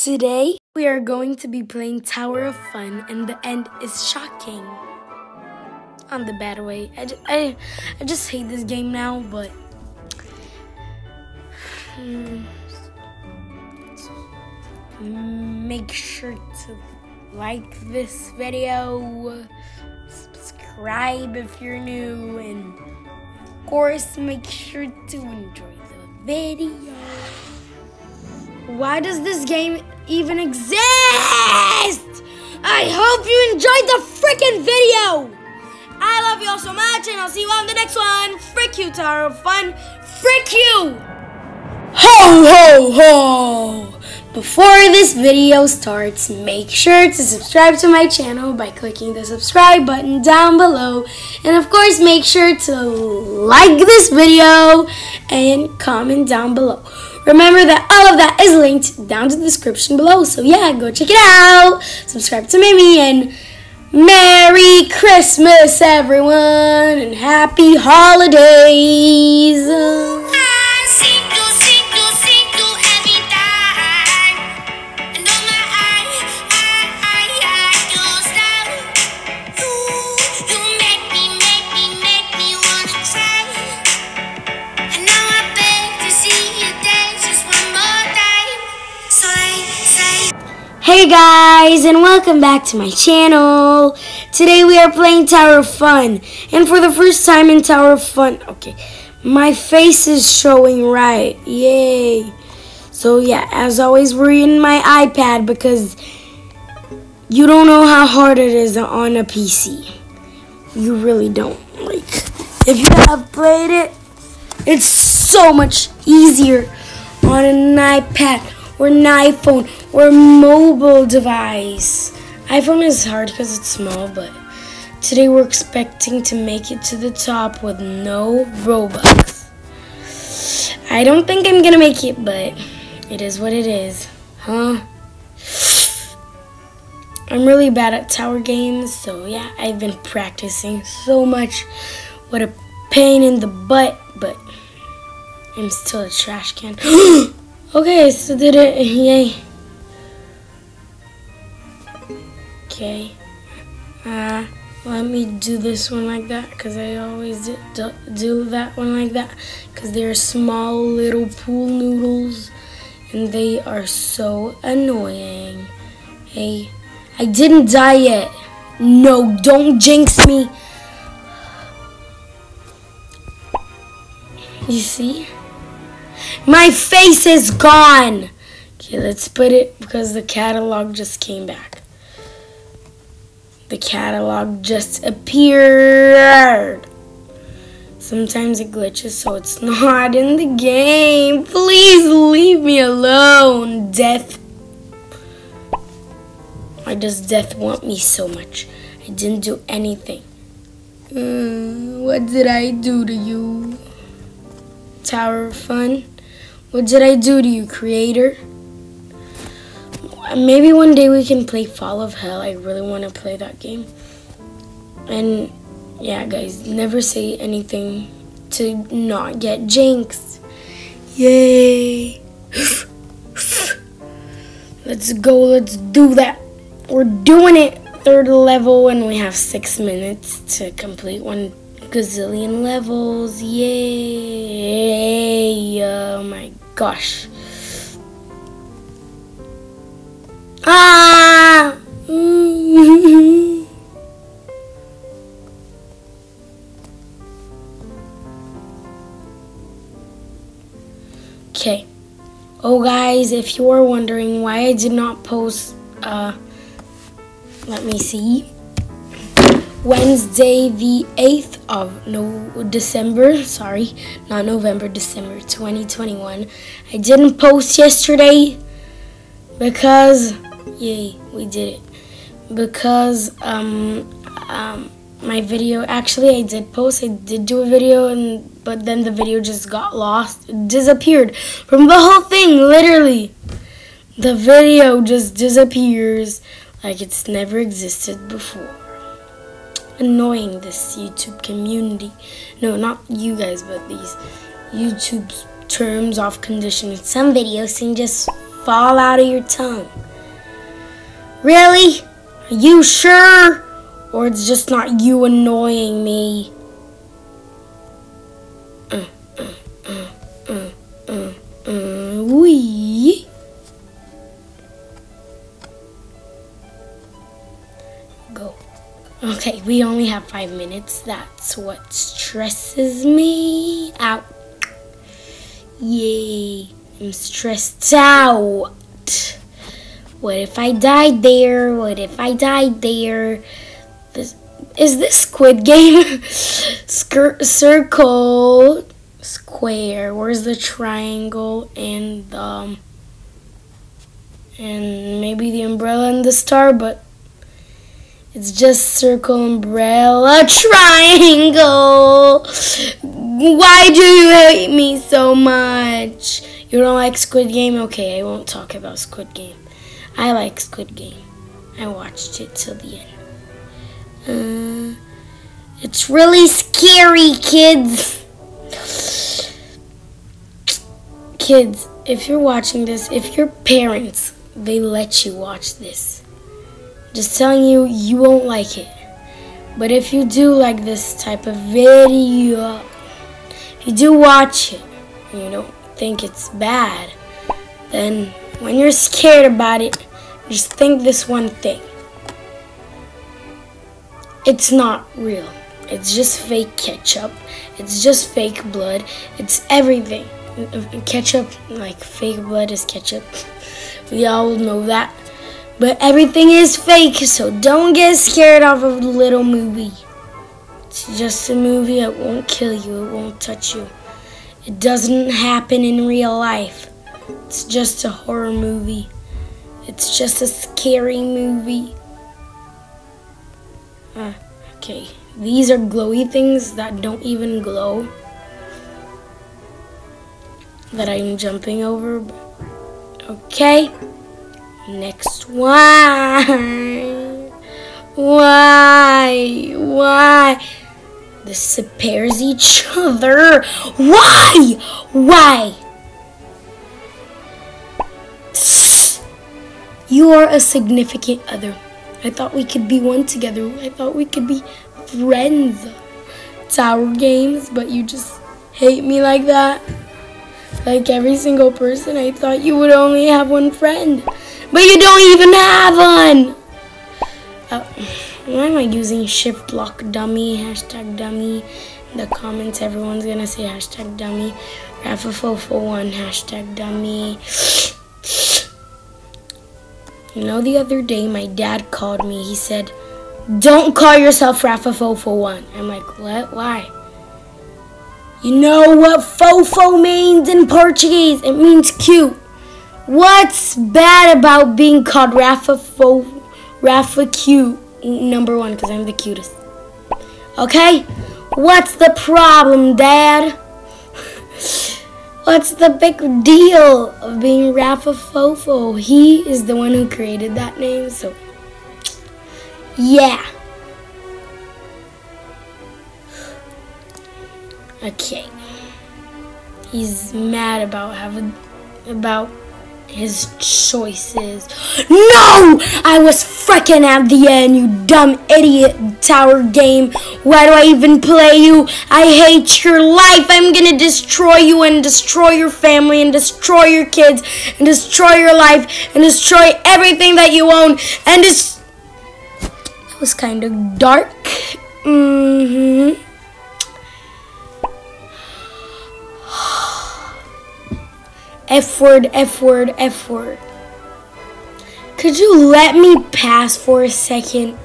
Today, we are going to be playing Tower of Fun, and the end is shocking. On the bad way. I, I, I just hate this game now, but. Hmm. Make sure to like this video, subscribe if you're new, and of course, make sure to enjoy the video. Why does this game even exist? I hope you enjoyed the freaking video. I love you all so much, and I'll see you on the next one. Frick you, Tower of Fun. Frick you. Ho, ho, ho. Before this video starts, make sure to subscribe to my channel by clicking the subscribe button down below. And of course, make sure to like this video and comment down below. Remember that all of that is linked down to the description below. So yeah, go check it out. Subscribe to Mimi and Merry Christmas, everyone, and Happy Holidays. Guys, and welcome back to my channel. Today we are playing Tower of Fun, and for the first time in Tower of Fun, okay, my face is showing right. Yay! So yeah, as always, we're in my iPad because you don't know how hard it is on a PC. You really don't. Like, if you have played it, it's so much easier on an iPad or an iPhone or a mobile device. iPhone is hard because it's small, but today we're expecting to make it to the top with no Robux. I don't think I'm gonna make it, but it is what it is, huh? I'm really bad at tower games, so yeah, I've been practicing so much. What a pain in the butt, but I'm still a trash can. Okay, so did it. Yay. Okay. Uh, let me do this one like that because I always do, do, that one like that because they're small little pool noodles and they are so annoying. Hey, I didn't die yet. No, don't jinx me. You see? My face is gone. Okay, let's put it because the catalog just came back. The catalog just appeared. Sometimes it glitches so it's not in the game. Please leave me alone, Death. Why does Death want me so much? I didn't do anything. Mm, what did I do to you? Tower of Fun. What did I do to you, creator? Maybe one day we can play Fall of Hell. I really want to play that game. And yeah, guys, never say anything to not get jinxed. Yay! let's go, let's do that. We're doing it! Third level, and we have six minutes to complete one gazillion levels. Yay! Oh my gosh. Ah! Okay. Oh, guys, if you are wondering why I did not post, uh, let me see. Wednesday, the 8th of no December, sorry, not November, December 2021. I didn't post yesterday because, yay, we did it. Because, um, um, my video, actually, I did post, I did do a video, and but then the video just got lost, disappeared from the whole thing, literally. The video just disappears like it's never existed before annoying this YouTube community. No, not you guys, but these YouTube terms of conditions. Some videos seem just fall out of your tongue. Really? Are you sure? Or it's just not you annoying me? Okay, we only have five minutes. That's what stresses me out. Yay. I'm stressed out. What if I died there? What if I died there? This, is this Squid Game? Skir- circle, square. Where's the triangle and the, um, and maybe the umbrella and the star? But it's just circle, umbrella, triangle. Why do you hate me so much? You don't like Squid Game? Okay, I won't talk about Squid Game. I like Squid Game. I watched it till the end. Uh, it's really scary, kids. Kids, if you're watching this, if your parents, they let you watch this, just telling you, you won't like it. But if you do like this type of video, if you do watch it, and you don't think it's bad, then when you're scared about it, just think this one thing. It's not real. It's just fake ketchup. It's just fake blood. It's everything. Ketchup, like fake blood is ketchup. We all know that. But everything is fake, so don't get scared off of a little movie. It's just a movie. It won't kill you. It won't touch you. It doesn't happen in real life. It's just a horror movie. It's just a scary movie. Uh, okay, these are glowy things that don't even glow. That I'm jumping over. Okay. Next one. Why? Why? This pairs each other. Why? Why? You are a significant other. I thought we could be one together. I thought we could be friends. Tower games, but you just hate me like that. Like every single person, I thought you would only have one friend. But you don't even have one! Uh, why am I using shift lock dummy, hashtag dummy? In the comments, everyone's gonna say hashtag dummy. Raphafofo1, hashtag dummy. You know, the other day my dad called me. He said, Don't call yourself Raphafofo1. I'm like, What? Why? You know what fofo means in Portuguese? It means cute. What's bad about being called Rafa Fo Rafa cute? Number one, because I'm the cutest. Okay? What's the problem, Dad? What's the big deal of being Rapha Fofo? He is the one who created that name, so yeah. Okay. He's mad about having about his choices. No! I was freaking at the end, you dumb idiot tower game. Why do I even play you? I hate your life. I'm gonna destroy you and destroy your family and destroy your kids and destroy your life and destroy everything that you own and this That was kind of dark. Mm-hmm. F word, F word, F word. Could you let me pass for a second?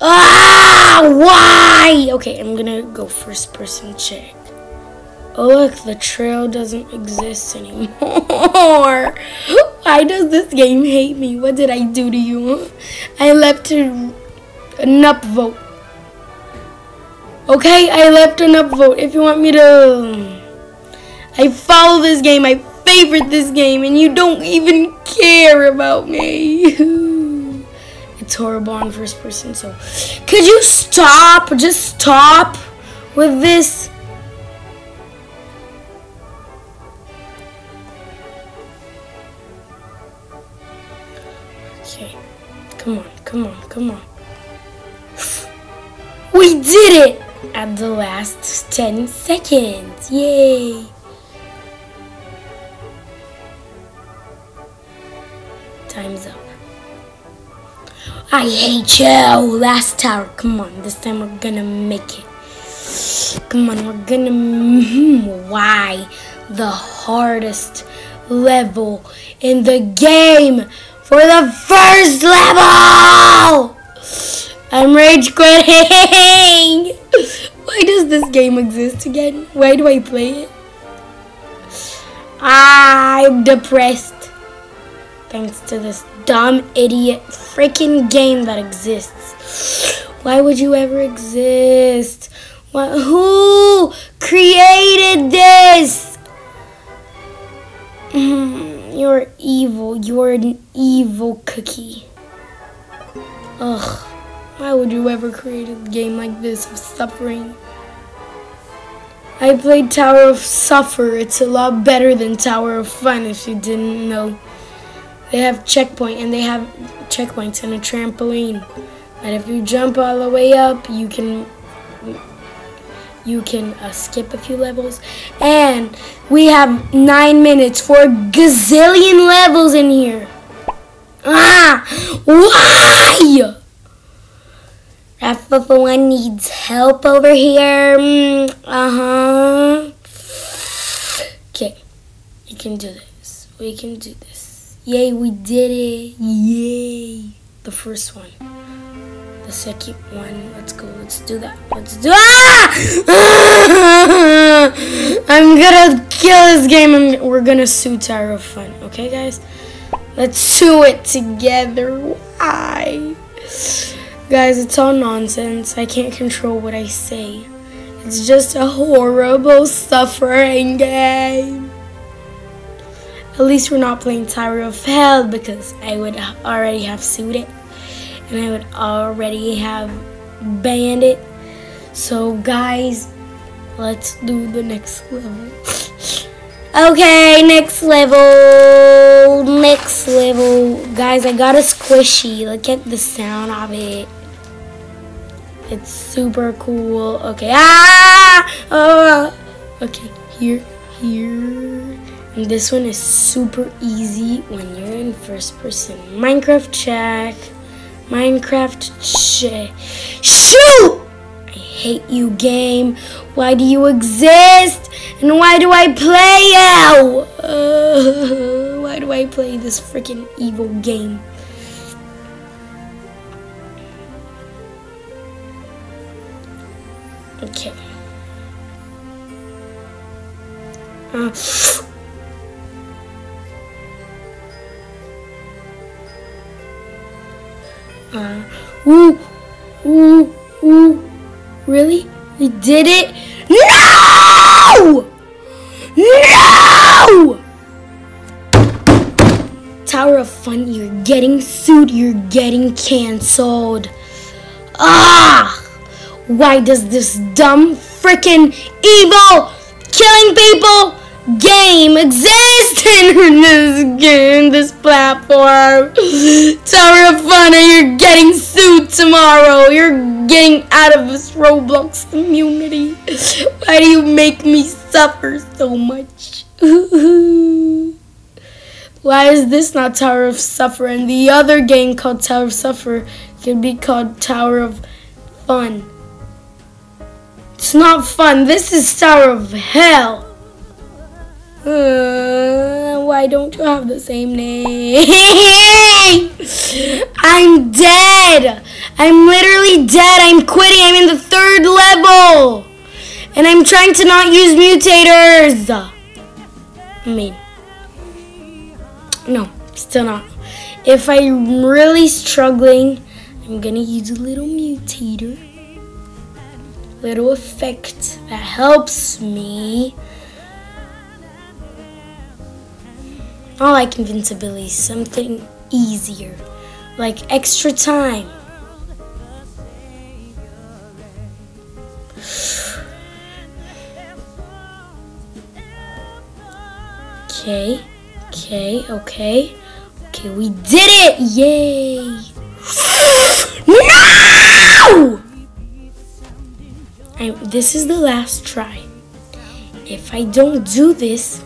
Ah, why? Okay, I'm gonna go first person check. Oh look, the trail doesn't exist anymore. Why does this game hate me? What did I do to you? I left an upvote. Okay, I left an upvote. If you want me to... I follow this game, I favorite this game, and you don't even care about me. it's horrible on first person, so could you stop? Just stop with this. Okay. Come on, come on, come on. We did it! At the last 10 seconds. Yay! Time's up. I hate you! Last tower. Come on, this time we're gonna make it. Come on, we're gonna. hmm, Why? The hardest level in the game for the first level! I'm rage quitting! Why does this game exist again? Why do I play it? I'm depressed. Thanks to this dumb idiot freaking game that exists. Why would you ever exist? What, who created this? You're evil. You're an evil cookie. Ugh. Why would you ever create a game like this of suffering? I played Tower of Suffer. It's a lot better than Tower of Fun if you didn't know. They have checkpoint and they have checkpoints and a trampoline. And if you jump all the way up, you can you can uh, skip a few levels. And we have nine minutes for gazillion levels in here. Ah, why? Rafa one needs help over here. Mm, uh huh. Okay, you can do this. We can do this. Yay, we did it. Yay. The first one. The second one. Let's go. Let's do that. Let's do Ah! I'm gonna kill this game. and we're gonna sue of Fun. Okay, guys? Let's sue it together. Why? Guys, it's all nonsense. I can't control what I say. It's just a horrible suffering game. At least we're not playing Tower of Hell because I would already have sued it and I would already have banned it. So, guys, let's do the next level. Okay, next level. Next level. Guys, I got a squishy. Look at the sound of it. It's super cool. Okay. Ah! Uh, okay, here, here. And this one is super easy when you're in first person. Minecraft check. Minecraft check. Shoot! I hate you, game. Why do you exist? And why do I play you? Uh, why do I play this freaking evil game? Okay. Uh, uh, ooh, ooh. Really? We did it? No! No! Tower of Fun, you're getting sued, you're getting cancelled. Ah! Why does this dumb freaking evil killing people game exist in this game, this platform? Tower of Fun, you're getting sued tomorrow. You're getting out of this Roblox community. Why do you make me suffer so much? Why is this not Tower of Suffer and the other game called Tower of Suffer could be called Tower of Fun? It's not fun. This is Tower of Hell. Uh, why don't you have the same name? I'm dead. I'm literally dead. I'm quitting. I'm in the third level. And I'm trying to not use mutators. I mean, no, still not. If I'm really struggling, I'm gonna use a little mutator. Little effect that helps me. I like invincibility, something easier, like extra time. Okay, okay, okay, Okay, we did it! Yay! no! I, this is the last try. If I don't do this,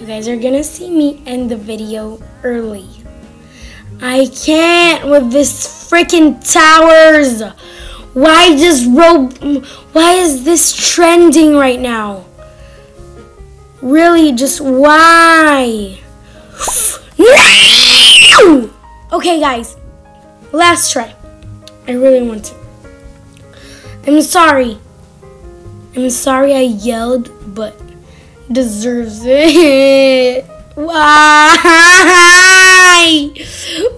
you guys are gonna see me end the video early. I can't with this freaking towers. Why does rope? Why is this trending right now? Really, just why? No! Okay, guys, last try. I really want to. I'm sorry. I'm sorry I yelled, deserves it. Why?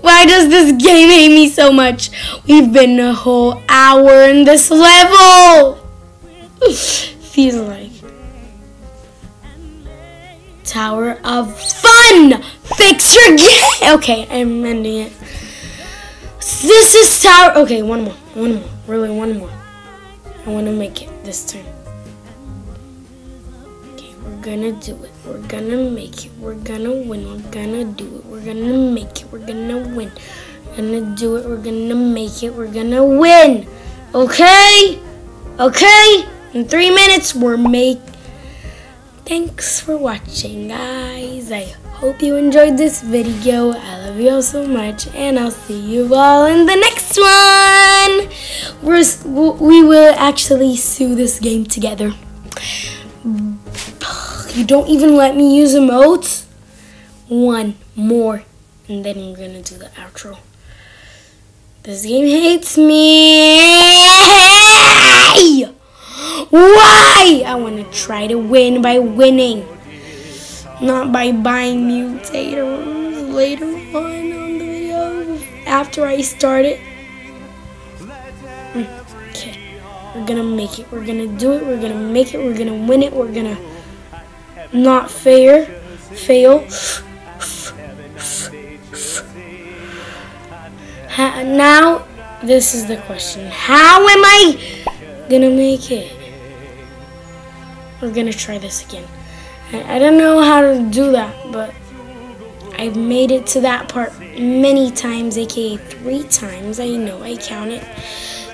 Why does this game hate me so much? We've been a whole hour in this level. Feels like. Tower of Fun! Fix your game! Okay, I'm ending it. This is Tower. Okay, one more. One more. Really, one more. I want to make it this time. Gonna do it. We're gonna make it. We're gonna win. We're gonna do it. We're gonna make it. We're gonna win. We're gonna do it. We're gonna make it. We're gonna win. Okay? Okay? In three minutes, we're make. Thanks for watching, guys. I hope you enjoyed this video. I love you all so much, and I'll see you all in the next one. We're, we will actually sue this game together. You don't even let me use emotes. One more, and then we're gonna do the outro. This game hates me. Why? I want to try to win by winning, not by buying mutators later on on the video after I start it. Mm, Okay, we're gonna make it. We're gonna do it. We're gonna make it. We're gonna win it. We're gonna not fair, fail. Now, this is the question. How am I gonna make it? We're gonna try this again. I, don't know how to do that, but I've made it to that part many times, aka three times. I know I count it.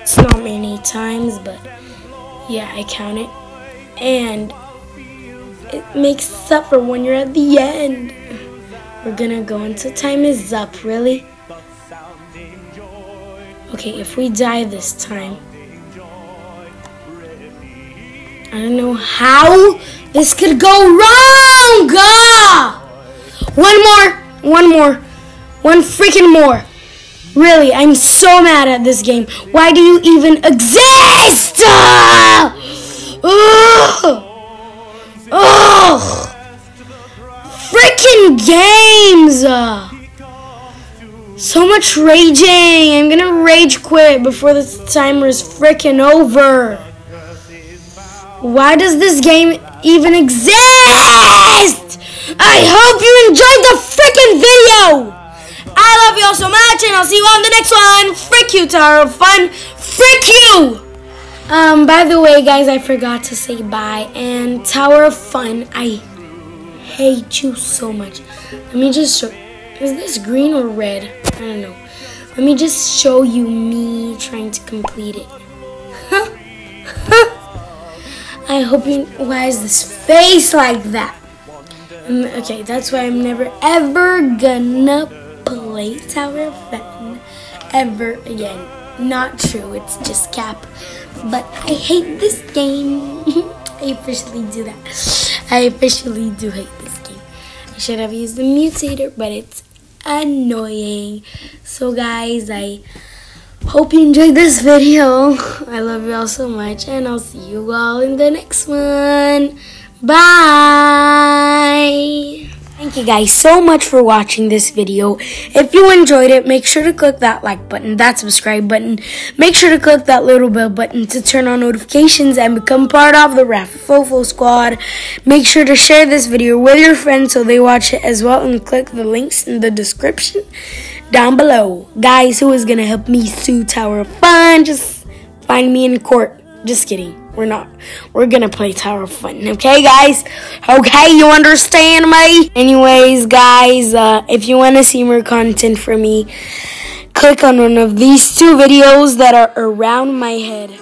It's not many times, but yeah, I count it. And it makes up for when you're at the end. We're gonna go until time is up, really? Okay, if we die this time, I don't know how this could go wrong! Ah! One more, one more, one freaking more. Really, I'm so mad at this game. Why do you even exist? Ah! Ugh! Freaking games! So much raging! I'm gonna rage quit before this timer is freaking over. Why does this game even exist? I hope you enjoyed the freaking video! I love you all so much, and I'll see you on the next one. Frick you, of Fun. Frick you! Um, by the way, guys, I forgot to say bye. And Tower of Fun, I hate you so much. Let me just show. Is this green or red? I don't know. Let me just show you me trying to complete it. I hope you. Why is this face like that? Um, okay, that's why I'm never ever gonna play Tower of Fun ever again. Not true, it's just cap. But I hate this game. I officially do that. I officially do hate this game. I should have used the mutator, but it's annoying. So guys, I hope you enjoyed this video. I love you all so much, and I'll see you all in the next one. Bye. Thank you guys so much for watching this video. If you enjoyed it, make sure to click that like button, that subscribe button. Make sure to click that little bell button to turn on notifications and become part of the Raphafofo squad. Make sure to share this video with your friends so they watch it as well and click the links in the description down below. Guys, who is going to help me sue Tower of Fun? Just find me in court. Just kidding. We're not. We're gonna play Tower of Fun. Okay, guys? Okay, you understand me? Anyways, guys, uh, if you want to see more content from me, click on one of these two videos that are around my head.